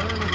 Turner.